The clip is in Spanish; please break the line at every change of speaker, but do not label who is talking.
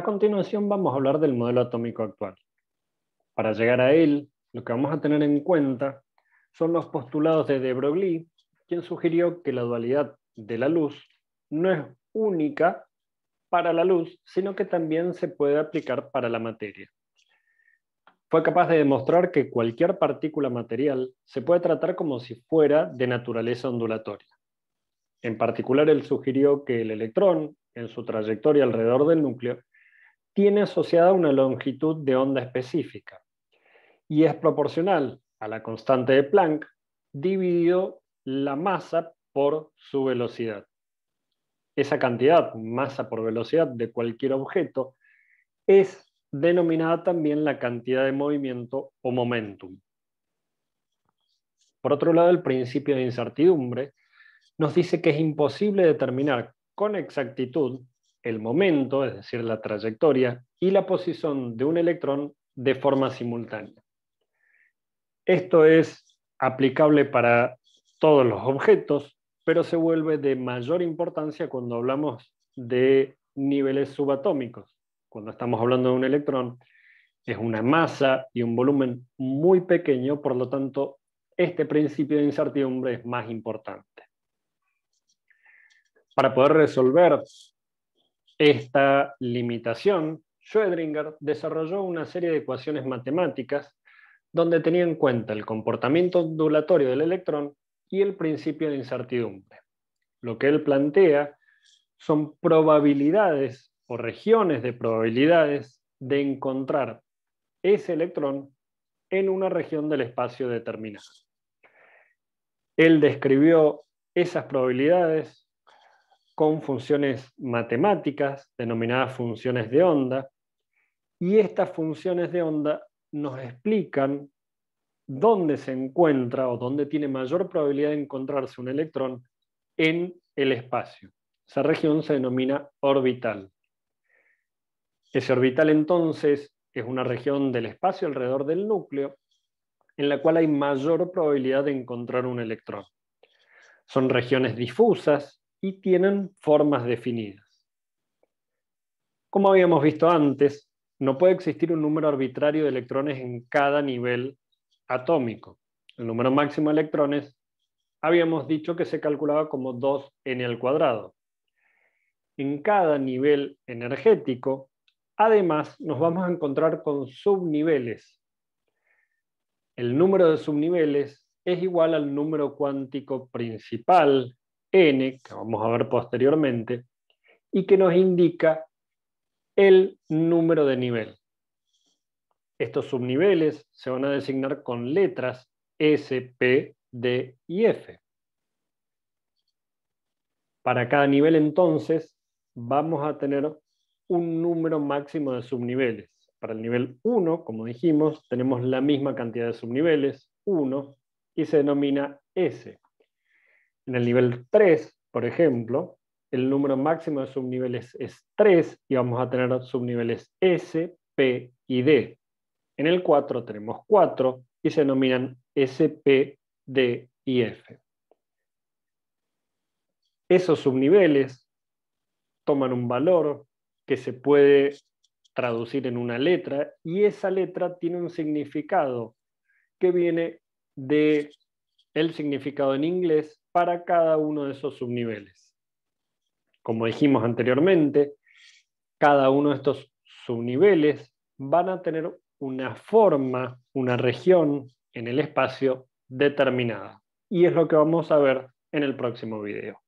A continuación vamos a hablar del modelo atómico actual. Para llegar a él, lo que vamos a tener en cuenta son los postulados de de Broglie, quien sugirió que la dualidad de la luz no es única para la luz, sino que también se puede aplicar para la materia. Fue capaz de demostrar que cualquier partícula material se puede tratar como si fuera de naturaleza ondulatoria. En particular, él sugirió que el electrón, en su trayectoria alrededor del núcleo, tiene asociada una longitud de onda específica y es proporcional a la constante de Planck dividido la masa por su velocidad. Esa cantidad, masa por velocidad de cualquier objeto, es denominada también la cantidad de movimiento o momentum. Por otro lado, el principio de incertidumbre nos dice que es imposible determinar con exactitud el momento, es decir, la trayectoria, y la posición de un electrón de forma simultánea. Esto es aplicable para todos los objetos, pero se vuelve de mayor importancia cuando hablamos de niveles subatómicos. Cuando estamos hablando de un electrón, es una masa y un volumen muy pequeño, por lo tanto, este principio de incertidumbre es más importante. Para poder resolver esta limitación, Schrödinger desarrolló una serie de ecuaciones matemáticas donde tenía en cuenta el comportamiento ondulatorio del electrón y el principio de incertidumbre. Lo que él plantea son probabilidades o regiones de probabilidades de encontrar ese electrón en una región del espacio determinada. Él describió esas probabilidades con funciones matemáticas denominadas funciones de onda, y estas funciones de onda nos explican dónde se encuentra o dónde tiene mayor probabilidad de encontrarse un electrón en el espacio. Esa región se denomina orbital. Ese orbital entonces es una región del espacio alrededor del núcleo en la cual hay mayor probabilidad de encontrar un electrón. Son regiones difusas y tienen formas definidas. Como habíamos visto antes, no puede existir un número arbitrario de electrones en cada nivel atómico. El número máximo de electrones habíamos dicho que se calculaba como 2n al cuadrado. En cada nivel energético, además, nos vamos a encontrar con subniveles. El número de subniveles es igual al número cuántico principal n, que vamos a ver posteriormente, y que nos indica el número de nivel. Estos subniveles se van a designar con letras S, P, D y F. Para cada nivel entonces vamos a tener un número máximo de subniveles. Para el nivel 1, como dijimos, tenemos la misma cantidad de subniveles, 1, y se denomina S. En el nivel 3, por ejemplo, el número máximo de subniveles es 3 y vamos a tener subniveles S, P y D. En el 4 tenemos 4 y se denominan S, P, D y F. Esos subniveles toman un valor que se puede traducir en una letra y esa letra tiene un significado que viene de el significado en inglés para cada uno de esos subniveles. Como dijimos anteriormente, cada uno de estos subniveles van a tener una forma, una región en el espacio determinada. Y es lo que vamos a ver en el próximo video.